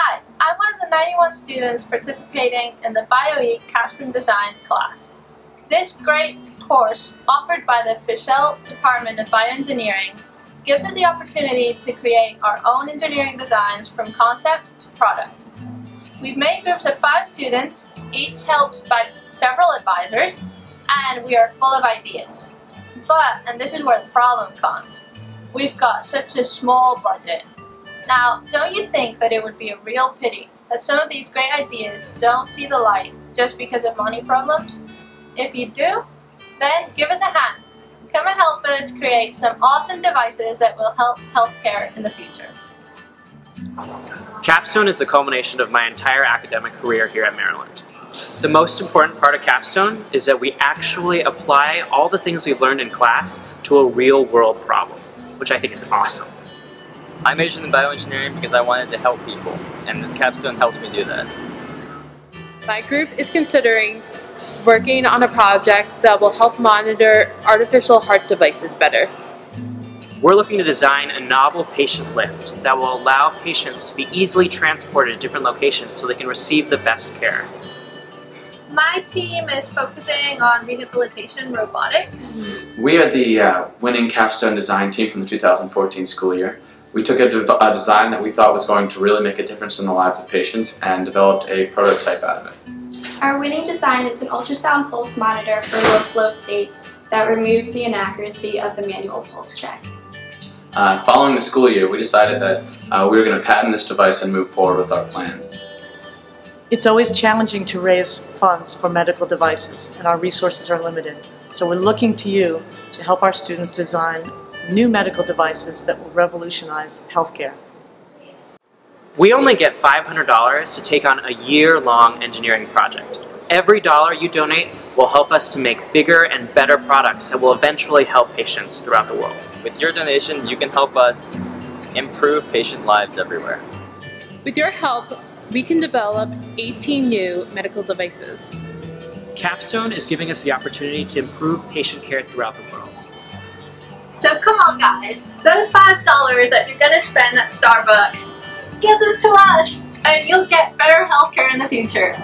Hi, I'm one of the 91 students participating in the BioE Capstone Design class. This great course, offered by the Fischel Department of Bioengineering, gives us the opportunity to create our own engineering designs from concept to product. We've made groups of five students, each helped by several advisors, and we are full of ideas. But, and this is where the problem comes, we've got such a small budget now, don't you think that it would be a real pity that some of these great ideas don't see the light just because of money problems? If you do, then give us a hand. Come and help us create some awesome devices that will help healthcare in the future. Capstone is the culmination of my entire academic career here at Maryland. The most important part of Capstone is that we actually apply all the things we've learned in class to a real world problem, which I think is awesome. I majored in bioengineering because I wanted to help people, and this capstone helps me do that. My group is considering working on a project that will help monitor artificial heart devices better. We're looking to design a novel patient lift that will allow patients to be easily transported to different locations so they can receive the best care. My team is focusing on rehabilitation robotics. We are the uh, winning capstone design team from the 2014 school year. We took a, a, design that we thought was going to really make a difference in the lives of patients and developed a prototype out of it. Our winning design is an ultrasound pulse monitor for low flow states that removes the inaccuracy of the manual pulse check. Uh, following the school year, we decided that uh, we were going to patent this device and move forward with our plan. It's always challenging to raise funds for medical devices, and our resources are limited. So we're looking to you to help our students design new medical devices that will revolutionize healthcare. We only get $500 to take on a year-long engineering project. Every dollar you donate will help us to make bigger and better products that will eventually help patients throughout the world. With your donation, you can help us improve patient lives everywhere. With your help, we can develop 18 new medical devices. Capstone is giving us the opportunity to improve patient care throughout the world. So come on guys, those $5 that you're gonna spend at Starbucks, give them to us and you'll get better healthcare in the future.